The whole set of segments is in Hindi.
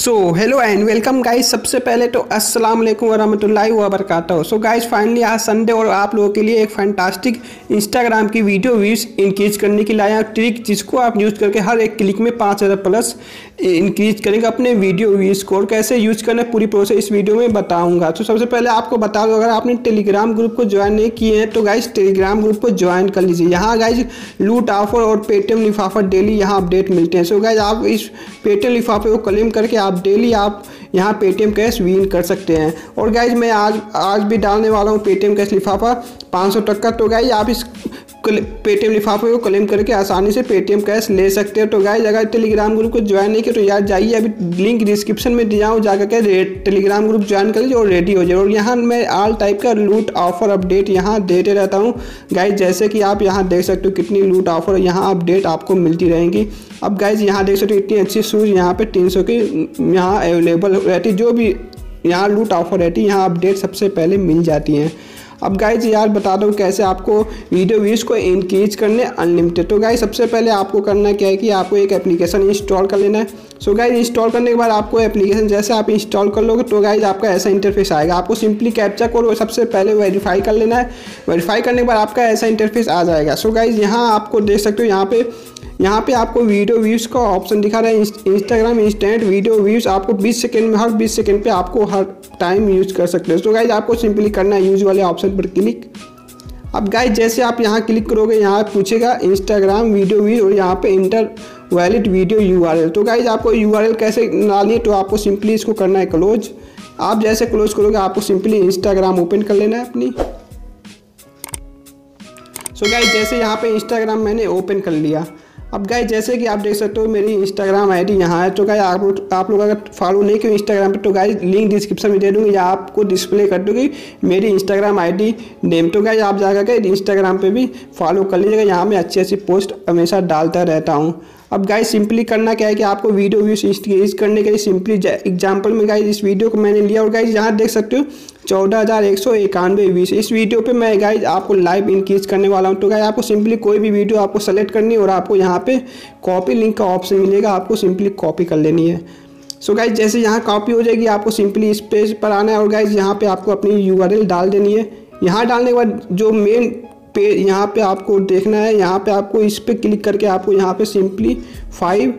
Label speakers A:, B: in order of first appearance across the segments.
A: So hello and welcome guys सबसे पहले तो अस्सलाम वालेकुम वरहमतुल्लाहि वबरकातुहू सो गाइस फाइनली आज संडे और आप लोगों के लिए एक फैंटास्टिक इंस्टाग्राम की वीडियो व्यूज़ इंक्रीज करने की लाया ट्रिक जिसको आप यूज़ करके हर एक क्लिक में पाँच हज़ार प्लस इंक्रीज करेंगे अपने वीडियो व्यूज़ को और कैसे यूज़ करना पूरी प्रोसेस इस वीडियो में बताऊँगा। तो सबसे पहले आपको बता दो, अगर आपने टेलीग्राम ग्रुप को ज्वाइन नहीं किए हैं तो गाइज़ टेलीग्राम ग्रुप को ज्वाइन कर लीजिए। यहाँ गाइज़ लूट ऑफ़र और पेटीएम लिफाफा डेली यहाँ अपडेट मिलते हैं। सो गाइज़ आप इस पेटीएम लिफाफे को क्लेम करके आप डेली आप यहाँ पेटीएम कैश विन कर सकते हैं। और गाइज़ मैं आज आज भी डालने वाला हूँ पेटीएम कैश लिफाफा, पाँच सौ तक का तो गाइज़ आप इस पेटीएम लिफाफे को क्लेम करके आसानी से पेटीएम कैश ले सकते हो। तो गाइज़ अगर टेलीग्राम ग्रुप को ज्वाइन नहीं किया तो यार जाइए, अभी लिंक डिस्क्रिप्शन में दिया हूँ, जाकर के टेलीग्राम ग्रुप ज्वाइन कर लीजिए और रेडी हो जाए और यहाँ मैं ऑल टाइप का लूट ऑफ़र अपडेट यहाँ देते रहता हूँ। गाइज़ जैसे कि आप यहाँ देख सकते हो कितनी लूट ऑफ़र यहाँ अपडेट आपको मिलती रहेंगी। अब गाइज़ यहाँ देख सकते हो इतनी अच्छी शूज़ यहाँ पे तीन सौ की यहाँ अवेलेबल रहती जो भी यहाँ लूट ऑफ़र रहती है, यहाँ अपडेट सबसे पहले मिल जाती हैं। अब गाइज़ यार बता दो कैसे आपको वीडियो व्यूज़ को इंक्रीज करने अनलिमिटेड तो गाइज़ सबसे पहले आपको करना क्या है कि आपको एक एप्लीकेशन इंस्टॉल कर लेना है। सो गाइज़ इंस्टॉल करने के बाद आपको एप्लीकेशन जैसे आप इंस्टॉल कर लोगे तो गाइज़ आपका ऐसा इंटरफेस आएगा। आपको सिंपली कैप्चा कोड सबसे पहले वेरीफाई कर लेना है। वेरीफाई करने के बाद आपका ऐसा इंटरफेस आ जाएगा। सो गाइज़ यहाँ आपको देख सकते हो, यहाँ पे यहाँ पे आपको वीडियो व्यूज़ का ऑप्शन दिखा रहा है। इंस्टाग्राम इंस्टेंट वीडियो व्यूज़ आपको 20 सेकंड में, हर 20 सेकंड पे आपको हर टाइम यूज़ कर सकते हो। तो गाइज़ आपको सिंपली करना है यूज़ वाले ऑप्शन पर क्लिक अब गाइज़ जैसे आप यहाँ क्लिक करोगे, यहाँ पूछेगा इंस्टाग्राम वीडियो व्यूज़ और यहाँ पे इंटर वैलिड वीडियो यू तो गाइज़ आपको यूआरएल कैसे डालनी है तो आपको सिंपली इसको करना है क्लोज आप जैसे क्लोज करोगे, आपको सिंपली इंस्टाग्राम ओपन कर लेना है अपनी। सो so गाइज़ जैसे यहाँ पे इंस्टाग्राम मैंने ओपन कर लिया। अब गाय जैसे कि आप देख सकते हो, मेरी इंस्टाग्राम आईडी यहाँ है। तो गाय आप आप लोग अगर फॉलो नहीं किए इंस्टाग्राम पे तो गाय लिंक डिस्क्रिप्शन में दे दूँगी, या आपको डिस्प्ले कर दूँगी मेरी इंस्टाग्राम आईडी नेम तो गाय आप जाकर के इंस्टाग्राम पे भी फॉलो कर लीजिएगा। यहाँ मैं अच्छी अच्छी पोस्ट हमेशा डालता रहता हूँ। अब गाइस सिंपली करना क्या है कि आपको वीडियो व्यूज़ इंक्रीज करने के लिए सिंपली एग्जांपल में गाइस इस वीडियो को मैंने लिया और गाइस यहाँ देख सकते हो, चौदह हज़ार एक सौ इक्यानवे बीस इस वीडियो पे मैं गाइज़ आपको लाइव इंक्रीज करने वाला हूँ। तो गाइज़ आपको सिंपली कोई भी वीडियो आपको सेलेक्ट करनी है और आपको यहाँ पे कॉपी लिंक का ऑप्शन मिलेगा, आपको सिंपली कॉपी कर लेनी है। सो so गाइज़ जैसे यहाँ कॉपी हो जाएगी, आपको सिंपली इस पेज पर आना है और गाइज़ यहाँ पे आपको अपनी यूआरएल डाल देनी है। यहाँ डालने के बाद जो मेन पे, यहाँ पे आपको देखना है, यहाँ पे आपको इस पर क्लिक करके आपको यहाँ पे सिंपली फाइव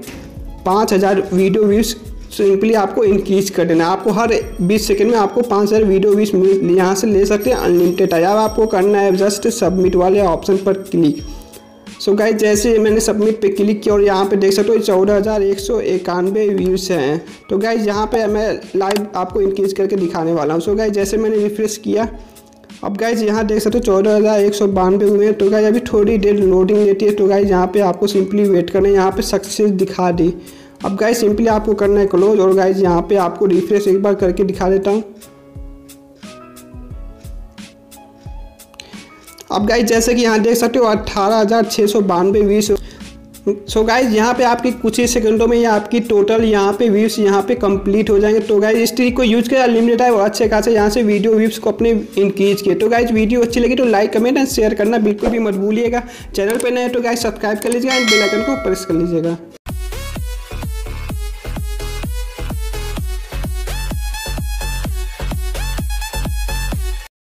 A: पाँच हज़ार वीडियो व्यूज़ सिंपली आपको इंक्रीज कर देना आपको हर 20 सेकंड में आपको पाँच हज़ार वीडियो व्यूज़ यहाँ से ले सकते हैं अनलिमिटेड है अब आपको करना है जस्ट सबमिट वाले ऑप्शन पर क्लिक सो गाइज़ जैसे मैंने सबमिट पे क्लिक किया और यहाँ पे देख सकते हो चौदह हज़ार एक सौ इक्यानवे व्यूज़ हैं। तो गाइज़ यहाँ पे मैं लाइव आपको इंक्रीज करके दिखाने वाला हूँ। सो गाइज़ जैसे मैंने रिफ्रेश किया अब गाइज़ यहाँ देख सकते हो चौदह हज़ार एक सौ बानवे हुए हैं। तो गाइज़ अभी थोड़ी देर लोडिंग लेती है। तो गाइज़ यहाँ पे आपको सिंपली वेट करना है। यहाँ पे सक्सेस दिखा दी। अब गाइज़ सिंपली आपको करना है क्लोज और गाइज़ यहाँ पे आपको रिफ्रेश एक बार करके दिखा देता हूँ। अब गाइज़ जैसे कि यहाँ देख सकते हो अट्ठारह हज़ार छः सौ बानवे वीस सो so गाइज़ यहाँ पे आपकी कुछ ही सेकंडों में ये आपकी टोटल यहाँ पे व्यूज़ यहाँ पे कंप्लीट हो जाएँगे। तो गाइज़ इस ट्रिक को यूज़ किया लिमिटेड है और अच्छे खासे यहाँ से वीडियो व्यूज़ को अपने इंक्रीज किए। तो गाइज़ वीडियो अच्छी लगी तो लाइक कमेंट एंड शेयर करना बिल्कुल भी मत भूलिएगा। चैनल पे नए तो गाइज़ सब्सक्राइब कर लीजिएगा एंड बेलाइकन को प्रेस कर लीजिएगा।